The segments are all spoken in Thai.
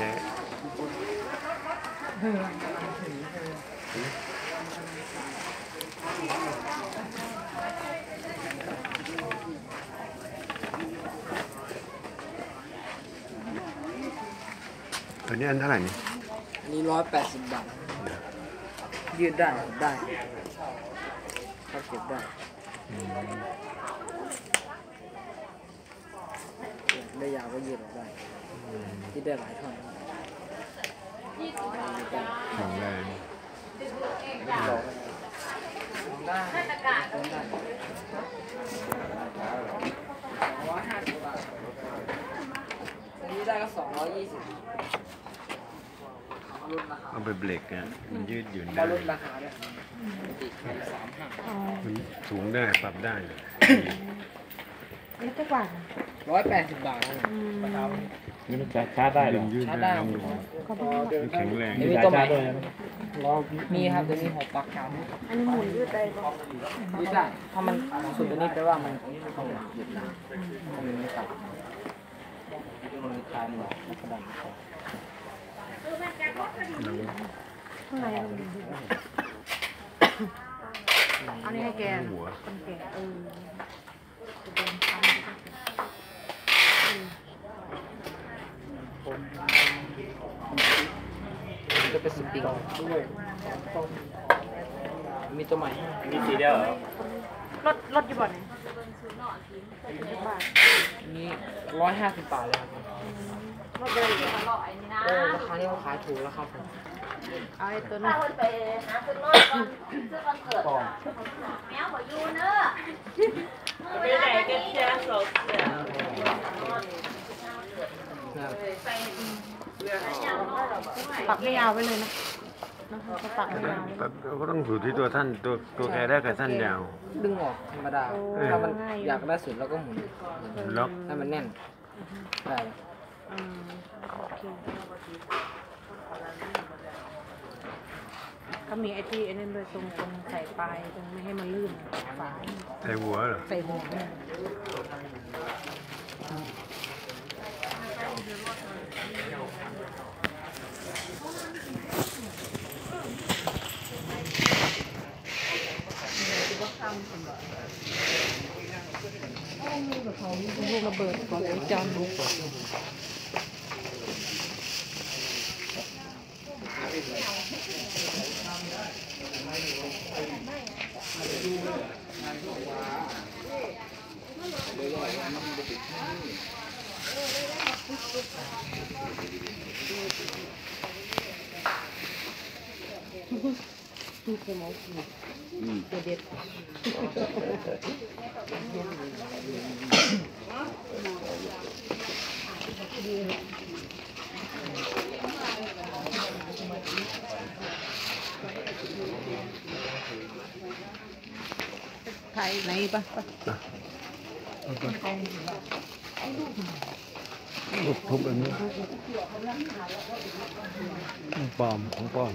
ท้ตัวนี้อันเท่าไหร่นี่อันนี้ร้อยแปดสิบบาท ยืดได้ได้ถ้าเก็บได้ได้ยาวก็ยืดออกได้ ยืดได้หลายท่อนยืดได้แข็งแรงต่อได้ได้ร้อยห้าสิบบาทอันนี้ได้ก็สองร้อยยี่สิบลดราคาเอาไปเบรกอะมันยืดหยุ่นก็ได้ลดราคาด้วยปกติสามห้าอ๋อมันสูงได้ปรับได้แล้วจะกว่าดนะร้อยแปดสิบบาทอืม นี่มันจะชาร์จได้เหรดึองยืดชาร์จได้ได้ก็เป็นแบบแข็งแรงมีมีตัสายวใหม่ชาร์จด้วยนะมีครับตัวนี้หกปลั๊กชาร์จอันนี้หมุนยืดได้ก็ยืดได้ถ้ามันสุดตัวนี้แปลว่ามันต้องหยุดนะต้องมีไม่ตัดมันมีคลายหมดแล้วก็ดันเข้าข้างในมันยืดอันนี้ให้แกนะหัวคนแก่เออจะเป็นทำเอ จะเป็นสปริงมีตัวใหม่ มีสีเดียวเหรอรถรถอยู่บ่อนไหนสิบบาทอันนี้ร้อยห้าสิบบาทเลยครับรถเดินอยู่เออราคานี้เขาขายถูกแล้วครับผมเอาไอ้ตัวนี้ไปหาคุณน้อยก่อนซื้อวันเกิดก่อนแมวบอกอยู่เนอะไปไหนกันแชร์สดนะครับ ปักไม่ยาวไปเลยนะนะคะจะปักไม่ยาวไว้เลยก็ต้องอยู่ที่ตัวท่านตัวตัวแกได้กับท่านยาว ดึงออกธรรมดาโอ้ถ้ามันง่ายอยู่อยากได้สุดแล้วก็หมุนล็อกให้มันแน่นได้อืมโอเคก็มีไอ้ที่ไอ้นั่นด้วยตรงตรงใส่ปลายตรงไม่ให้มันลื่นฝาใส่หัวเหรอใส่หัวเนี่ย ลูกระเบิดก่อนไอ้จอนลูก ตัวเด็ดถ่ายไหนปะปะทุบทุบอันนี้ปลอมของปลอม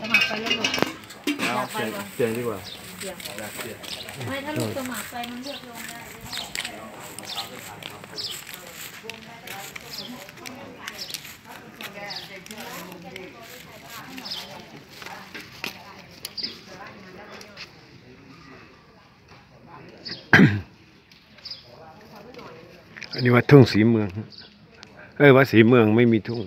สมัครไปแล้วหนูอยากไปวะเปลี่ยนดีกว่าไม่ถ้าลูกสมัครไปมันเลือกลงได้ อันนี้วัดทุ่งสีเมือง เอ้ยวัดสีเมืองไม่มีทุ่ง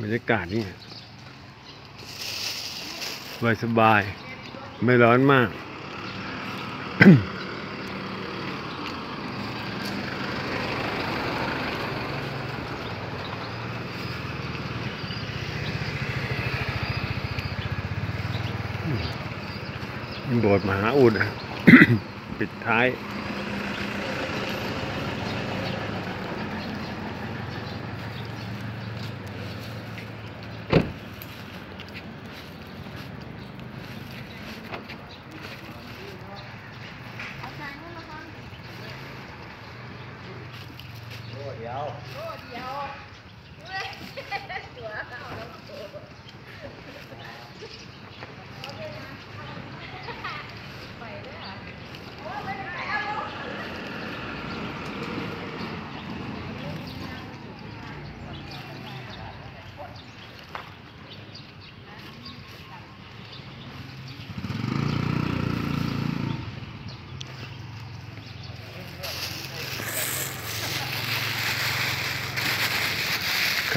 บรรยากาศนี่สบายสบาย ไม่ร้อนมาก โบสถ์มหาอุดปิดท้าย เดี๋ยว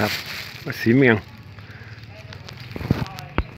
ครับวัดสีเมียง